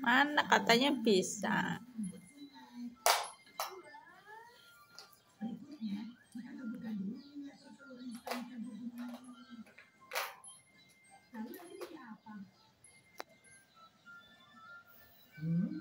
Mana katanya bisa. Hmm.